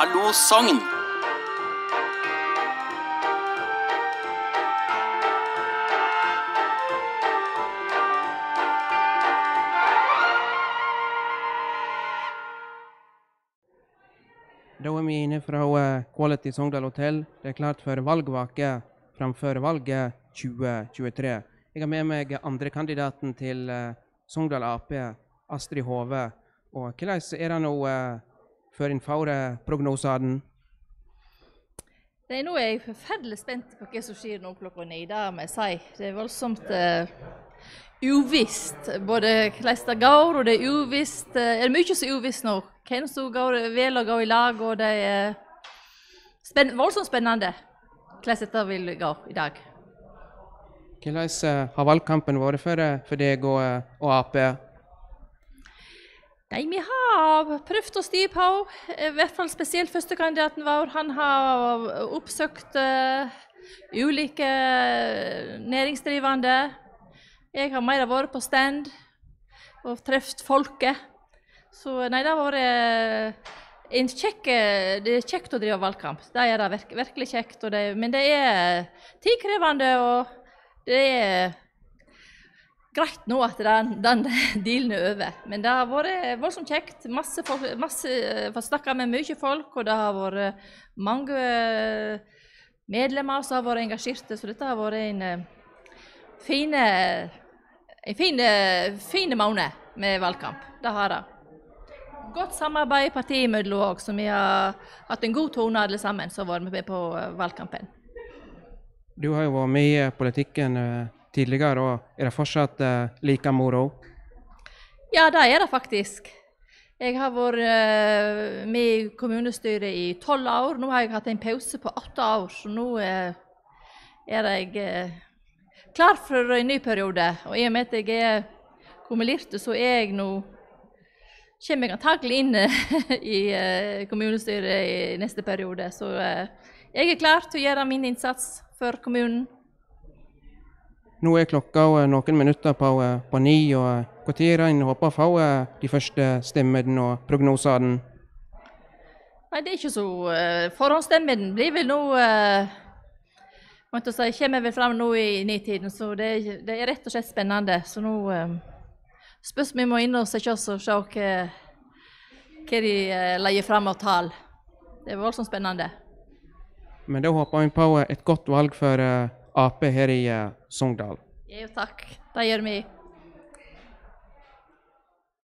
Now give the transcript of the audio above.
Hallo Sogn. Da er vi inne fra eh, Quality Sogndal Hotel. Det er klart for valgvake framfor valget 2023. Jeg har med meg andrekandidaten til eh, Sogndal Ap, Astrid Hove. Og hvordan er det nå eh, før en får eh, prognosene? Nei, nå er jeg forferdelig spent på hva som skjer nå klokka ni. Det må jeg si. Det er voldsomt uh, uvisst både hvordan det går, og det er uvisst uh, Det er mye som er uvisst nå. Hvem som går, vil å gå i lag, og det er spenn, voldsomt spennende hvordan dette vil gå i dag. Hvordan eh, har valgkampen vært for, eh, for deg og, eh, og Ap? Nei, vi har prøvd å styre på. I hvert fall spesielt førstekandidaten vår. Han har oppsøkt uh, ulike næringsdrivende. Jeg har mer vært på stand og truffet folket. Så nei, det har vært en kjekk, det er kjekt å drive valgkamp. Det er det virkelig kjekt. Det, men det er tidkrevende, og det er greit nå at den, den dealen er over. Men det har vært voldsomt kjekt. Masse folk, masse, fått snakka med mye folk, og det har vært mange medlemmer som har vært engasjerte. Så dette har vært en eh, fine, en fin, fin måned med valgkamp. Det har det. Godt samarbeid i partiet imellom òg, så vi har hatt en god tone alle sammen som har vært med på eh, valgkampen. Du har jo vært med i politikken tidligere, og er det fortsatt uh, like moro? Ja, det er det faktisk. Jeg har vært uh, med i kommunestyret i tolv år. Nå har jeg hatt en pause på åtte år, så nå er jeg klar for en ny periode. Og i og med at jeg er kumulert, så er jeg nå kommer jeg antakelig inn i kommunestyret i neste periode. Så jeg er klar til å gjøre min innsats for kommunen. Nå er klokka noen minutter på, på ni, og når en håper å få de første stemmene og prognosene? Nei, det er ikke så uh, Forhåndsstemmen blir vel nå uh, måtte si, kommer vel fram nå i nitiden, så det, det, er rett og slett spennende. Så nå uh, spørs vi må inn og sette oss og se hva, hva de uh, legger fram av tall. Det er voldsomt spennende. Men da håper vi på et godt valg for Ap her i Sogndal. Jo, takk. Det gjør vi.